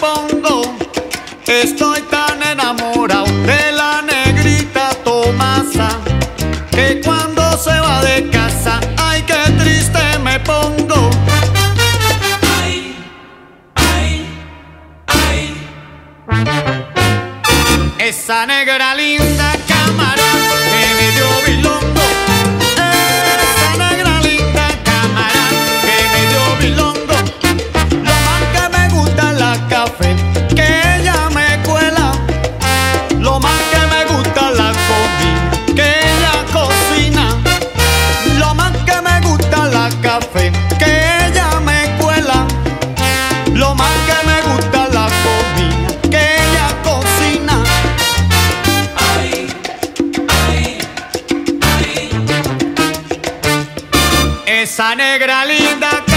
pongo, estoy tan enamorado de la negrita Tomasa, que cuando se va de casa, ay, qué triste me pongo. Ay, ay, ay. Esa negra linda. Esa negra linda